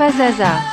فزازا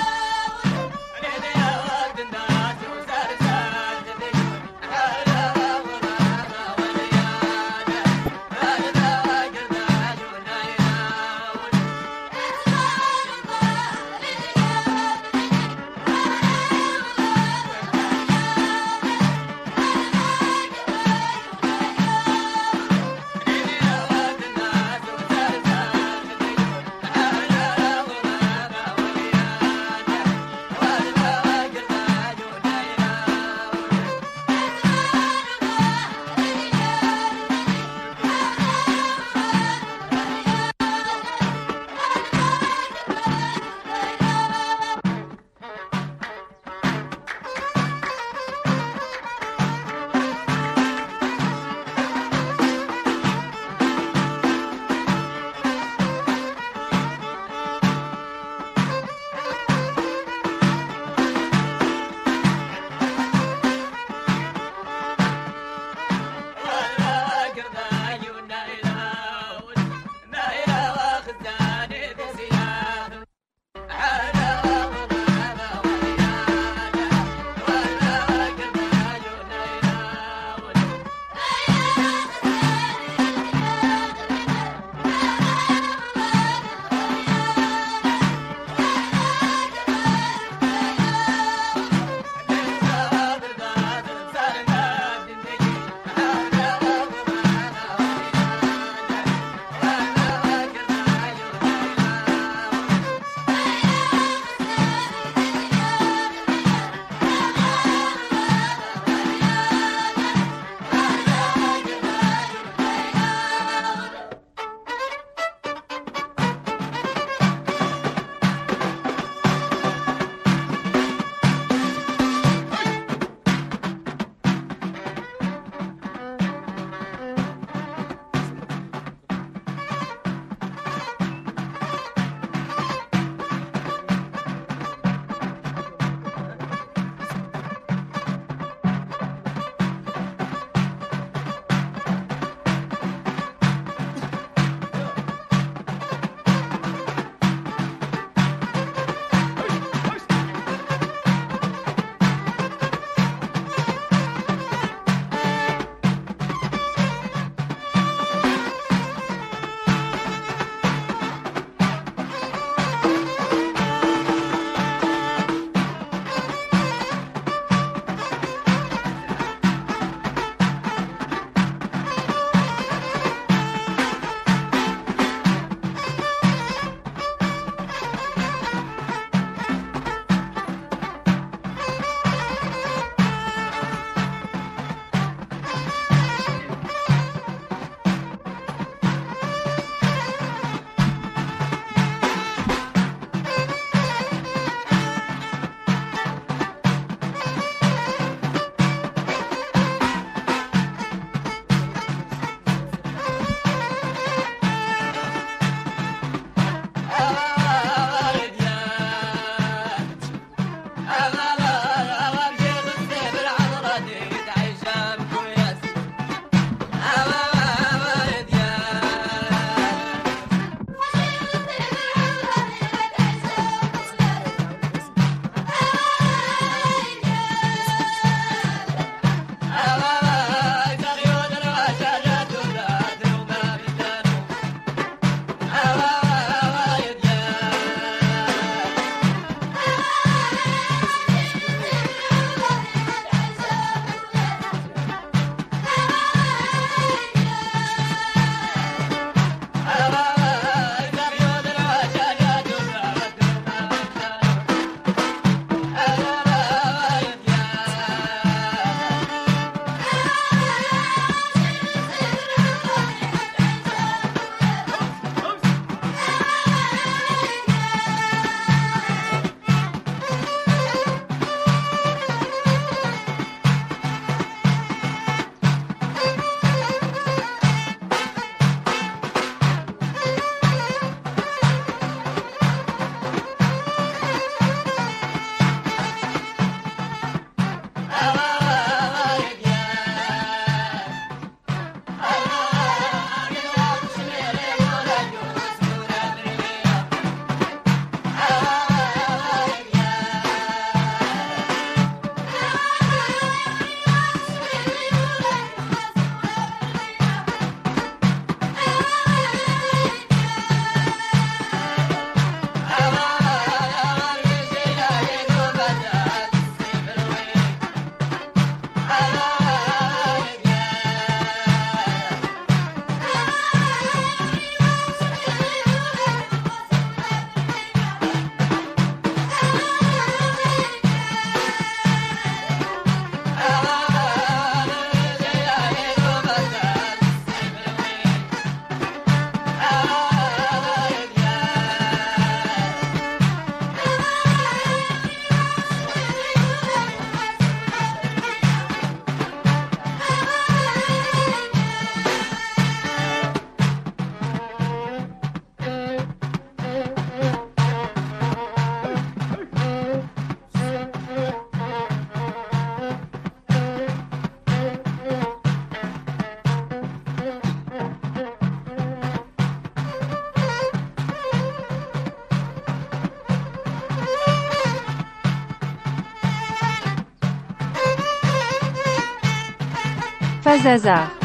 pas hasard.